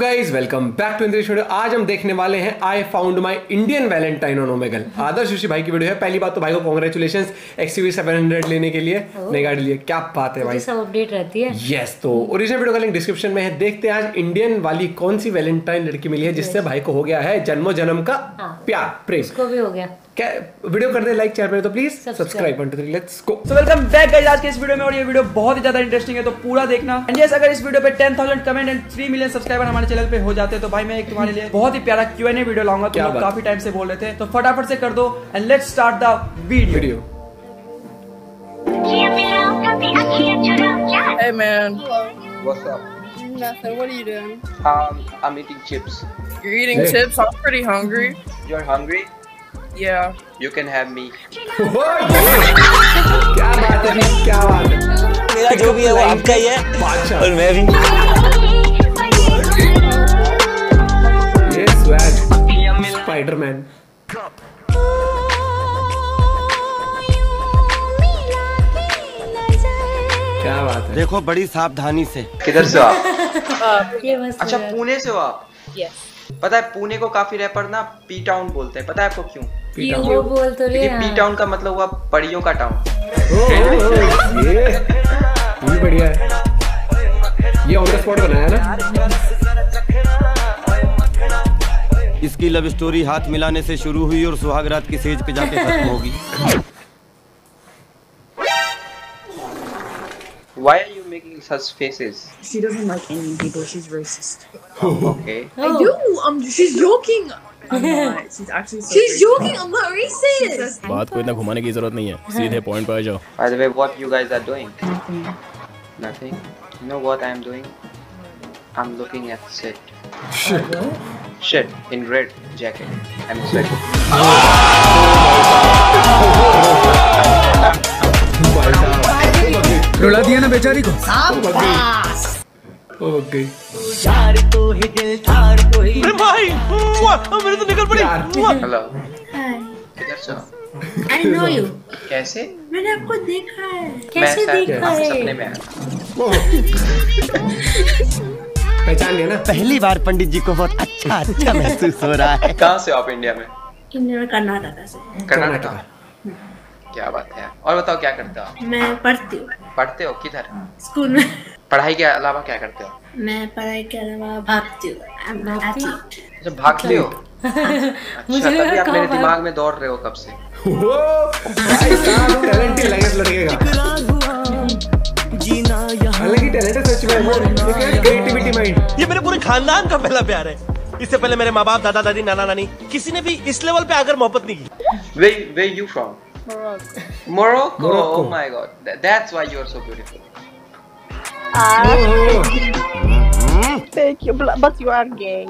Guys welcome back to इंद्रिश video आज हम देखने वाले हैं I found my Indian Valentine on Omegle Adarsh Rishi भाई की वीडियो है। पहली बात तो भाई को कांग्रेचुलेशन एक्सयूवी 700 लेने के लिए। नई गाड़ी लिए क्या बात है भाई। सब अपडेट रहती है। यस तो ओरिजिनल वीडियो का लिंक डिस्क्रिप्शन में है। देखते हैं आज इंडियन वाली कौन सी वैलेंटाइन लड़की मिली है जिससे भाई को हो गया है जन्मो जन्म का हाँ। प्यार प्रेम। इसको भी हो गया। क्या वीडियो कर दे लाइक चैनल पे तो please subscribe one two three let's go so welcome back guys आज के इस वीडियो में। और ये वीडियो बहुत ही ज़्यादा इंटरेस्टिंग है तो पूरा देखना। एंड यस अगर इस वीडियो पे 10000 कमेंट एंड 3 मिलियन सब्सक्राइबर हमारे चैनल पे हो जाते तो भाई मैं एक तुम्हारे लिए बहुत ही प्यारा क्यूएनए वीडियो लाऊँगा तुम लोग काफ़ी टाइम से बोल रहे थे तो फटाफट से कर दो and let's start the video video Hey man, What's up? nothing. What are you doing? Um, I'm eating chips. You're eating Hey. chips. I'm pretty hungry. You're hungry? Yeah. You can have me. क्या बात है क्या बात है मेरा जो भी है वो आपका ही है और मैं भी स्वैग स्पाइडरमैन क्या बात है? देखो बड़ी सावधानी से। किधर से हो आप? अच्छा पुणे से हो आप? पता है पुणे को काफ़ी रैपर ना पी टाउन बोलते हैं। पता है आपको क्यों? बोल तो क्योंकि पी टाउन का मतलब हुआ परियों का टाउन ये बढ़िया है। ये ऑन द स्पॉट बनाया ना? इसकी लव स्टोरी हाथ मिलाने से शुरू हुई और सुहागरात की सेज पे जाके खत्म होगी Why are you making such faces? She doesn't like Indian people. She's racist. Okay. I do. Um, she's joking. I'm not. She's actually so She's racist. joking. I'm not racist. बात को इतना घुमाने की ज़रूरत नहीं है सीधे पॉइंट पे आ जाओ By the way, what you guys are doing? Nothing. You know what I'm doing? I'm looking at shit. Shit. Shit in red jacket. I'm sweating. रुला दिया ना बेचारी को। ओ गई यार Hello. किधर से हो? I know कैसे? मैंने आपको देखा है। कैसे देखा है? सपने में पहचान लिया ना? पहली बार पंडित जी को बहुत अच्छा अच्छा महसूस हो रहा है। कहाँ से आप इंडिया में? इंडिया में कर्नाटका से। कर्नाटका। क्या बात है और बताओ क्या करते हो मैं पढ़ती हूँ। पढ़ते हो? किधर? स्कूल में। पढ़ाई के अलावा क्या करते हो? मैं पढ़ाई के अलावा भागती हूँ. अच्छा भागते हो? अच्छा मुझे तभी आप मेरे भाग- दिमाग में दौड़ रहे हो कब से? ओ भाई क्रिएटिविटी माइंड ये मेरे पूरे खानदान का पहला प्यार है इससे पहले मेरे माँ बाप दादा दादी नाना नानी किसी ने भी इस लेवल पे आकर मोहब्बत नहीं की Where where you from? Morocco. Morocco. Oh my god. That, that's why you are so beautiful. Thank you, but you are gay.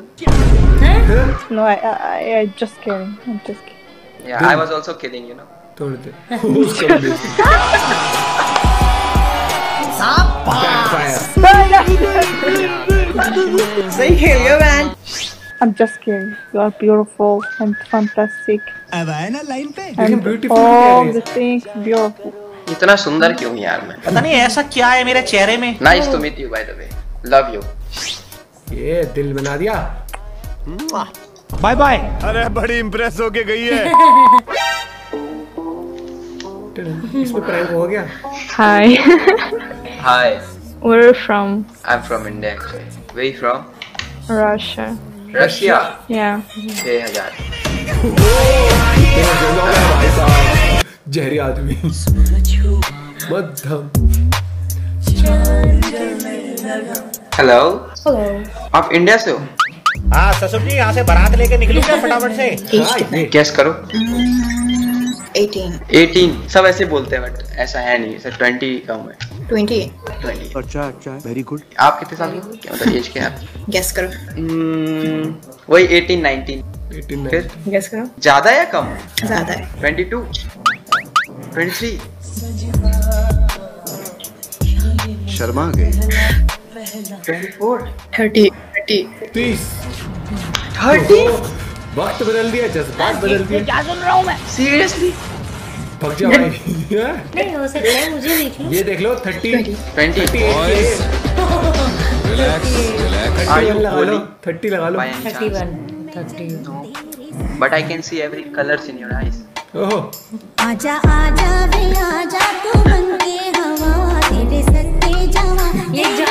No, I, I, I just kidding. I'm just kidding. Yeah, I was also kidding, you know. तोड़ दे I'm just kidding. You are beautiful and fantastic. And all the things beautiful. इतना सुंदर क्यों यार मैं? पता नहीं ऐसा क्या है मेरे चेहरे में? Nice to meet you by the way love you ये दिल बना दिया। बाय बाय अरे बड़ी इंप्रेस होके गई है। इसमें प्रैंक हो गया Hi. Hi. Where are you from? I'm from India actually. Where are you from? Russia. Russia. Yeah. छह हज़ार. भाई साहब जहरी आदमी मध्यम Hello. आप इंडिया से हो? हाँ ससुर जी यहाँ से बारात लेके निकलू क्या फटाफट से हाँ Guess करो. 18. 18. सब ऐसे बोलते हैं बट ऐसा है नहीं. सर 20 कम है. 20. 20. अच्छा अच्छा वेरी गुड आप कितने साल के हो? क्या मतलब एज क्या है? Guess करो. Hmm, वही 18 19. 18 फिर Guess करो. ज़्यादा या कम? ज़्यादा है. 22 23 शर्मा गई 24 30. 30. 30 30 वक्त बदल दिया जज्बात बदल दिए क्या सुन रहा हूँ मैं? सीरियसली भग जा भाई नहीं हो सकता है मुझे देख लो। ये देख लो 30 20 38 Are you लगा लो holy? थर्टी लगा लो। By any thirty chance? One thirty But I can see every colors in your eyes. ओहो। आजा आजा वे आजा तू बनके हवा तेरे सत्ते जावा। ये जानवर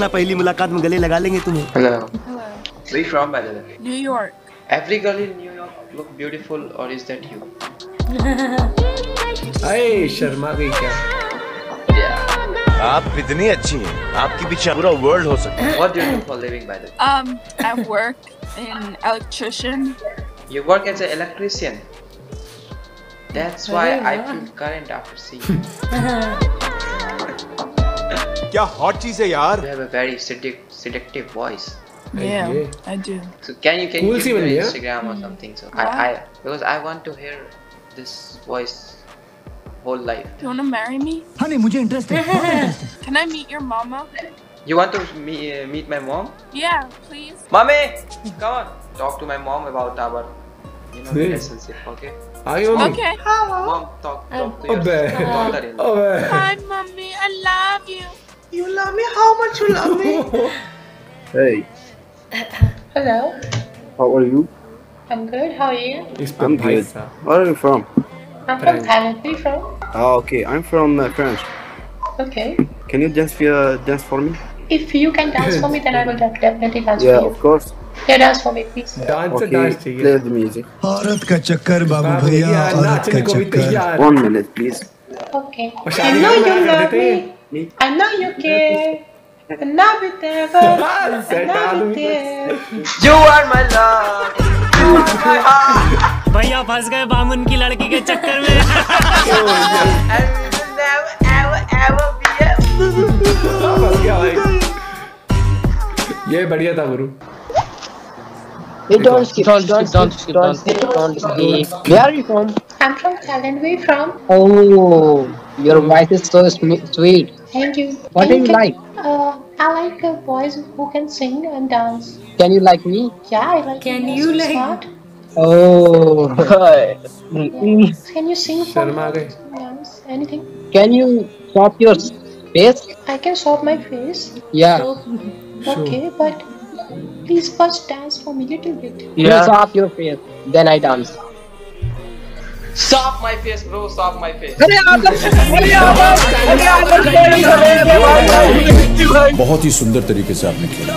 देखना पहली मुलाकात में गले लगा लेंगे तुम्हें Hello. Where from, by the way? New York. Every girl in New York look beautiful, or is that you? अरे शर्मा गई क्या Yeah. आप इतनी अच्छी हैं आपके पीछे पूरा वर्ल्ड हो सकता है What do you do for living, by the way? Um, I work in electrician. You work as an electrician. That's why I feel current after seeing. क्या हॉट चीज है यार You have a very seduct- seductive voice. Yeah, Okay. I do. So can you can Cool you see give me bun your गया। Instagram or something? So I, I because I want to hear this voice whole life. Do you want to marry me? honey मुझे interest है Can I meet your mama? You want to meet, uh, meet my mom? Yeah, please. Mommy, come on. Talk to my mom about our you know Yeah. relationship. Okay. आगे mummy Okay. Mom, talk talk to your अबे daughter-in-law. अबे Hi, mommy. I love you. You love me? How much you love me? Hey, Hello, how are you? I'm good. How are you? इस पे I'm भाई good. साहब Where are you from? I'm from Thailand. Where you from? Oh, okay, I'm from uh, France. Okay. Can you dance uh, dance for me? If you can dance for me, then I will def- definitely dance Yeah, for you. of course. Yeah, dance for me, please. Dance Okay, dance चाहिए play the music. औरत का चक्कर बाबू बाबू भैया भैया औरत नाचने का को भी चक्कर तैयार One minute, please. Okay. और I शादी know में you मना कर love देते Me. I know you care. And I'll be there, but I'll be there. You are my love. You are my heart. भैया फंस गए बामुन की लड़की के चक्कर में ये बढ़िया था गुरु don't skip, don't skip, don't skip, don't skip, don't skip. Where are you from? I'm from Thailand. Where from? Oh, your voice is so sweet. Thank you. What and do you can, like? Uh, I like uh, boys who can sing and dance. Can you like me? Yeah, I like. Can you like? Smart. Oh. yeah. Can you sing for dance? Anything? Can you swap your face? I can swap my face. Yeah. So, okay, sure. but please first dance for me a little bit. Yeah. Swap your face, then I dance. Stop my face, bro. Stop my face. बहुत ही सुंदर तरीके से आपने खेला।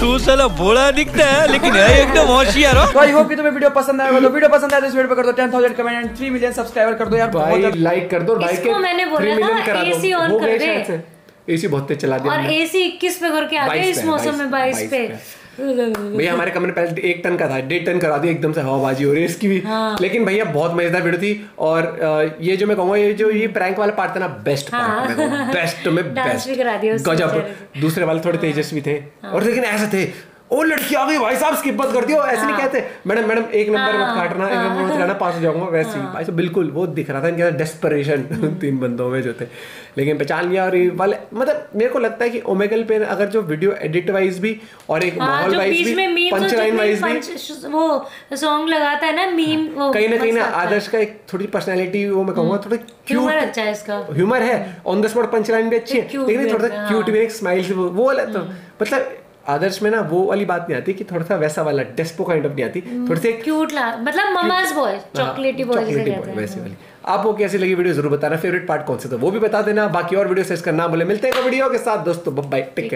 तू साला भोला दिखता है लेकिन है एकदम होशियार हो। तो आई होप कि तुम्हें वीडियो पसंद आएगा तो वीडियो पसंद आए तो इस वीडियो पे कर दो 10000 कमेंट एंड 3 मिलियन सब्सक्राइबर कर दो यार। भाई बहुत लाइक कर दो भाई के इसको मैंने बोला 3 मिलियन था, AC ऑन कर दे। एसी बहुत तेज चला दिया और एसी इक्कीस पे करके आ गए इस मौसम में 22 बाईस पे। भैया हमारे कमरे पहले एक टन का था डेढ़ टन करा दिया एकदम से हवाबाजी हो रही है इसकी भी। हाँ। लेकिन भैया बहुत मज़ेदार वीडियो थी और ये जो मैं कहूँगा ये जो ये प्रैंक वाला पार्ट था ना बेस्ट हाँ। पार्ट बेस्ट में बेस्ट गजब। दूसरे वाले थोड़े तेजस्वी थे। हाँ। और लेकिन ऐसे थे ओ लड़की आ गई भाई साहब स्किप मत कर दियो ऐसे नहीं हाँ। कहते मैडम मैडम एक नंबर मत हाँ, काटना एक हाँ। नंबर मत काटना पास हो जाऊँगा वैसे ही हाँ। भाई साहब बिल्कुल वो दिख रहा था इनके डेस्परेशन तीन बंदों में जो थे लेकिन पहचान लिया और ये वाले मतलब मेरे को लगता है कि ओमेगल पे अगर जो वीडियो एडिट वाइज भी और एक हाँ माहौल वाइज भी पंच लाइन वाइज भी वो सॉन्ग लगाता है ना मीम वो कहीं ना कहीं ना है। आदर्श का एक थोड़ी पर्सनैलिटी वो मैं कहूँगा थोड़ा ह्यूमर क्यूट अच्छा है इसका ह्यूमर है on the spot punch line भी अच्छी है लेकिन थोड़ा सा हाँ। क्यूट भी एक स्माइल से वो वो वाला तो मतलब आदर्श में ना वो वाली बात नहीं आती कि थोड़ा सा वैसा वाला डेस्पो काइंड ऑफ़ नहीं आती। थोड़ी सी क्यूट ला मतलब mama's boy chocolatey boy chocolatey boy वैसी वाली। आपको कैसी लगी वीडियो ज़रूर बताना। फेवरेट पार्ट कौन सा? था वो भी बता देना। बाकी और वीडियो सर्च करना बोले। मिलते हैं वीडियो के साथ। दोस्तों बाय टेक केयर